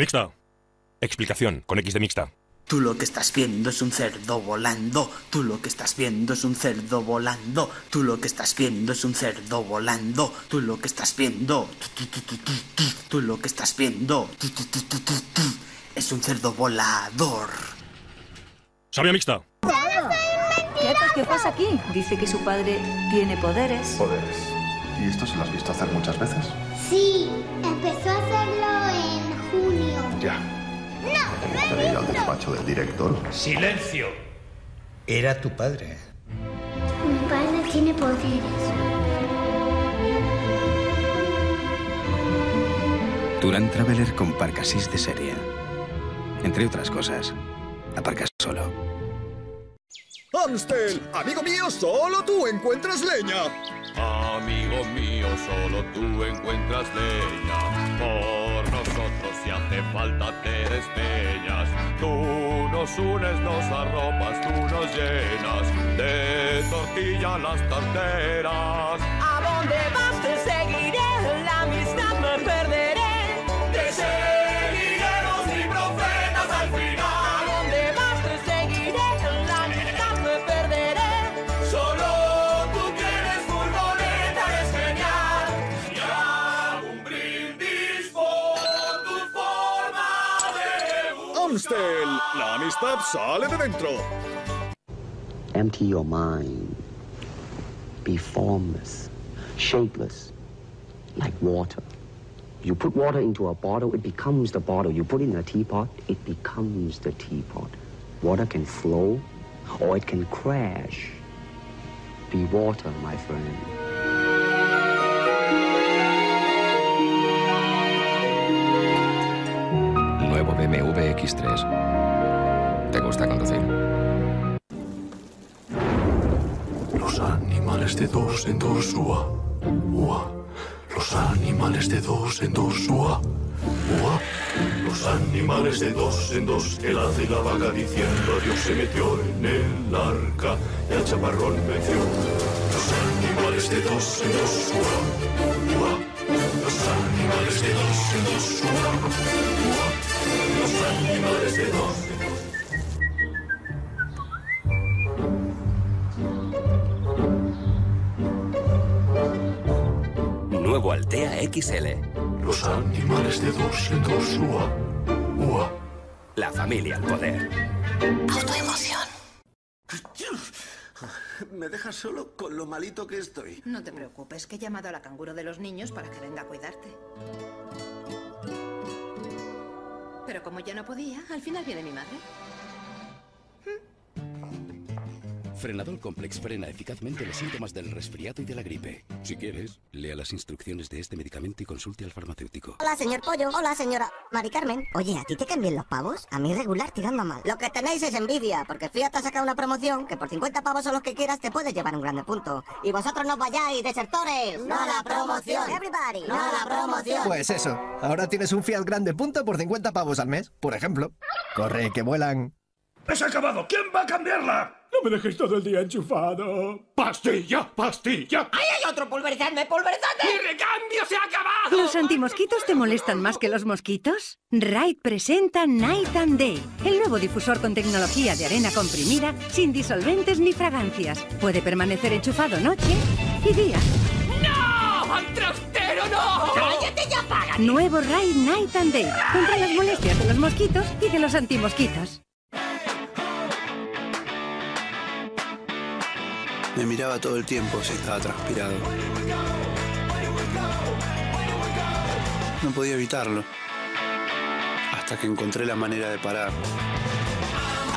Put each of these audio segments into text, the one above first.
Mixta. Explicación con X de mixta. Tú lo que estás viendo es un cerdo volando. Tú lo que estás viendo es un cerdo volando. Tú lo que estás viendo es un cerdo volando. Tú lo que estás viendo. Tú lo que estás viendo. Es un cerdo volador. Sabia mixta. ¿Qué, ¿Qué pasa aquí? Dice que su padre tiene poderes. Poderes. ¿Y esto se lo has visto hacer muchas veces? Sí, empezó Ya. No, ¿Tenemos que ir al despacho del director? ¡Silencio! Era tu padre. mi padre tiene poderes. Durant Traveler con Parcassís de serie. Entre otras cosas, aparcas solo. Amstel, amigo mío, solo tú encuentras leña. Amigo mío, solo tú encuentras leña. Por nosotros si hace falta te despeñas. Tú nos unes, nos arropas, tú nos llenas de tortilla las tarteras. ¿A dónde vas? Te seguiré, la amistad me perderé. Te de Amstel, la amistad sale de dentro. Empty your mind. Be formless, shapeless, like water. You put water into a bottle, it becomes the bottle. You put it in a teapot, it becomes the teapot. Water can flow or it can crash. Be water, my friend. BMW X3. ¿Te gusta conducir? Los animales de dos en dos, ua, ua. Los animales de dos en dos, ua, ua. Los animales de dos en dos, el hace la vaca diciendo adiós se metió en el arca y al chaparrón venció. Los animales de dos en dos, ua, ua. Los animales de dos en dos, ua, ua. Los animales de dos en dos. Nuevo Altea XL. Los animales de dos en dos, ua, ua. La familia al poder. Autoemoción. Me dejas solo con lo malito que estoy. No te preocupes, que he llamado a la canguro de los niños para que venga a cuidarte. Pero como ya no podía, al final viene mi madre. Frenador Complex frena eficazmente los síntomas del resfriado y de la gripe. Si quieres, lea las instrucciones de este medicamento y consulte al farmacéutico. Hola, señor Pollo. Hola, señora Mari Carmen. Oye, ¿a ti te cambian los pavos? A mí regular tirando mal. Lo que tenéis es envidia, porque Fiat ha sacado una promoción que por 50 pavos o los que quieras te puedes llevar un grande punto. Y vosotros no vayáis, desertores. No a la promoción. Everybody. No a la promoción. Pues eso, ahora tienes un Fiat Grande Punto por 50 pavos al mes, por ejemplo. Corre, que vuelan. ¡Es acabado! ¿Quién va a cambiarla? No me dejéis todo el día enchufado. ¡Pastilla! ¡Pastilla! ¡Ahí hay otro! ¡Pulverizadme! ¡Pulverizadme! ¡Mi recambio se ha acabado! ¿Los antimosquitos te molestan más que los mosquitos? Raid presenta Night and Day, el nuevo difusor con tecnología de arena comprimida, sin disolventes ni fragancias. Puede permanecer enchufado noche y día. ¡No! ¡Al trastero no! ¡Cállate ya, paga! Nuevo Raid Night and Day, contra las molestias de los mosquitos y de los antimosquitos. Me miraba todo el tiempo si estaba transpirado. No podía evitarlo. Hasta que encontré la manera de parar.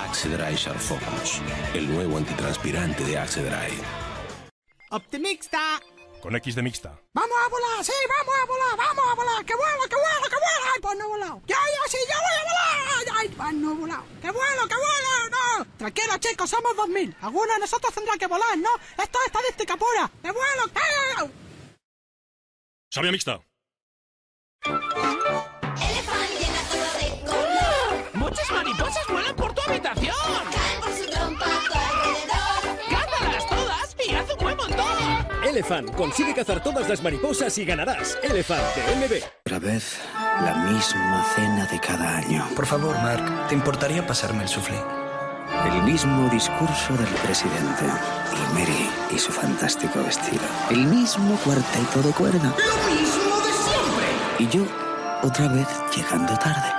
Axe Dry Sharp Focus, el nuevo antitranspirante de Axe Dry. Optimista. Con X de mixta. Vamos a volar, sí, vamos a volar, vamos a volar. Que vuelo, que vuelo, que vuelo. Ay, pues no he volado. Ya, ya, sí, ya voy a volar. Ay, ay, pues no he volado. Que vuelo, que vuelo, no. Tranquilo, chicos, somos 2000. Alguno de nosotros tendrá que volar, ¿no? Esto es estadística pura. Que vuelo, que... Sabia mixta. Elephant, consigue cazar todas las mariposas y ganarás. Elephant de MB. Otra vez La misma cena de cada año. Por favor, Mark, ¿te importaría pasarme el soufflé? El mismo discurso del presidente. Y Mary y su fantástico vestido. El mismo cuarteto de cuerda. ¡Lo mismo de siempre! Y yo, otra vez, llegando tarde.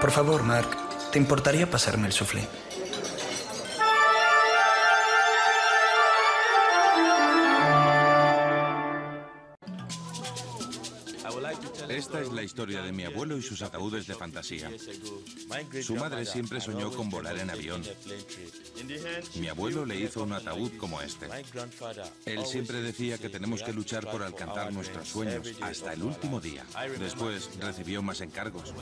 Por favor, Mark, ¿te importaría pasarme el soufflé? Esta es la historia de mi abuelo y sus ataúdes de fantasía. Su madre siempre soñó con volar en avión. Mi abuelo le hizo un ataúd como este. Él siempre decía que tenemos que luchar por alcanzar nuestros sueños hasta el último día. Después recibió más encargos.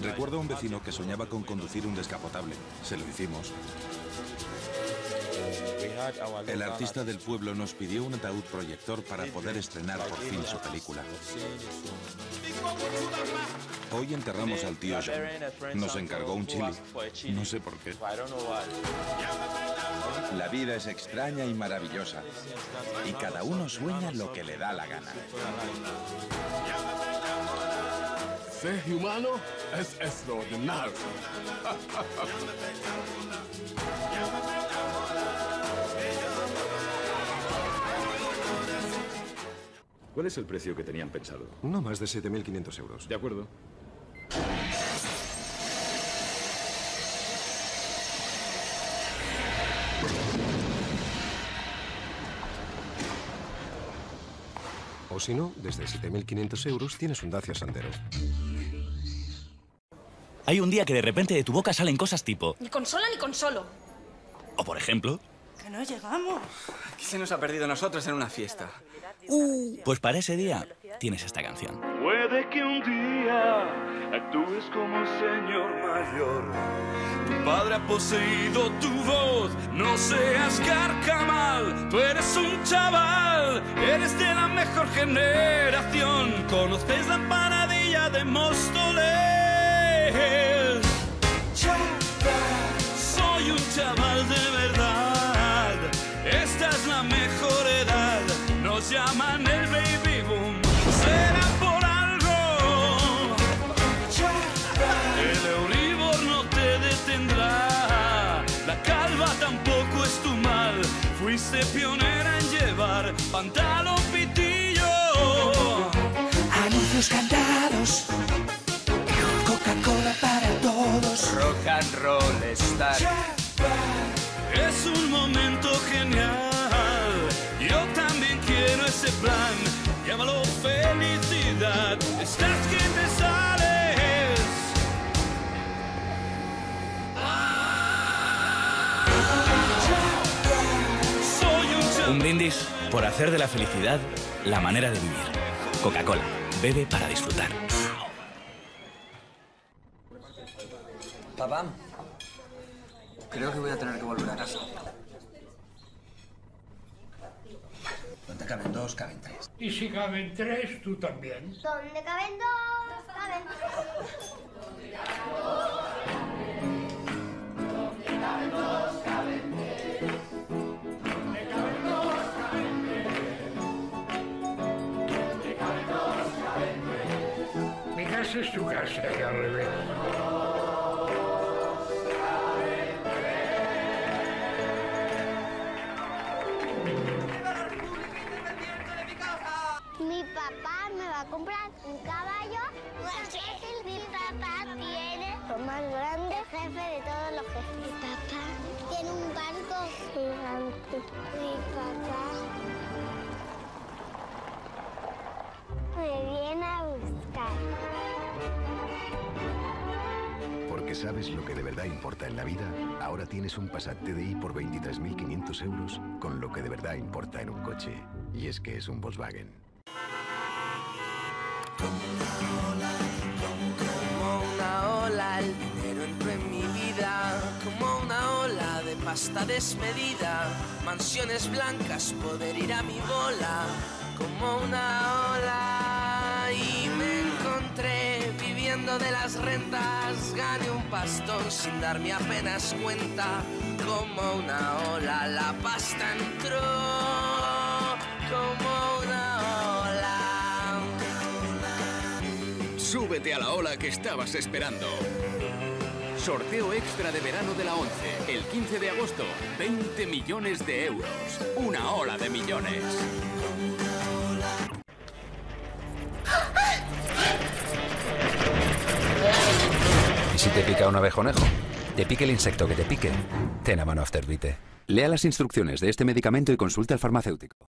Recuerdo a un vecino que soñaba con conducir un descapotable. Se lo hicimos. El artista del pueblo nos pidió un ataúd proyector para poder estrenar por fin su película. Hoy enterramos al tío John. Nos encargó un chili. No sé por qué. La vida es extraña y maravillosa. Y cada uno sueña lo que le da la gana. Ser humano es extraordinario. ¿Cuál es el precio que tenían pensado? No más de 7.500 euros. De acuerdo. O si no, desde 7.500 euros tienes un Dacia Sandero. Hay un día que de repente de tu boca salen cosas tipo... Ni consola ni consolo. O por ejemplo... Que no llegamos. ¿Qué se nos ha perdido nosotros en una fiesta? Pues para ese día tienes esta canción. Puede que un día actúes como señor mayor. Tu padre ha poseído tu voz, no seas carcamal. Tú eres un chaval, eres de la mejor generación. Conoces la paradilla de Móstoles. Chaval, soy un chaval de verdad. Llaman el baby boom. Será por algo. El Euribor no te detendrá. La calva tampoco es tu mal. Fuiste pionera en llevar pantalón pitillo. Anuncios cantados. Coca-Cola para todos. Rock and roll star. Es un momento genial. Plan. Llámalo felicidad. Estás que te sales. Soy un chaval. Un brindis por hacer de la felicidad la manera de vivir. Coca-Cola. Bebe para disfrutar. Papá, creo que voy a tener que volver a casa. No te caben dos, caben tres. Y si caben tres, tú también. ¿Dónde caben dos? Caben Mi casa es tu casa y al revés. Mi papá tiene un barco gigante. Mi papá me viene a buscar. Porque sabes lo que de verdad importa en la vida, ahora tienes un Passat TDI por 23.500 euros con lo que de verdad importa en un coche. Y es que es un Volkswagen. Ola de pasta desmedida. Mansiones blancas, poder ir a mi bola. Como una ola. Y me encontré viviendo de las rentas. Gané un pastón sin darme apenas cuenta. Como una ola, la pasta entró. Como una ola. Súbete a la ola que estabas esperando. Sorteo extra de verano de la 11. El 15 de agosto. 20 millones de euros. Una ola de millones. ¿Y si te pica un abejonejo? Te pique el insecto que te pique. Ten a mano Afterbite. Lea las instrucciones de este medicamento y consulte al farmacéutico.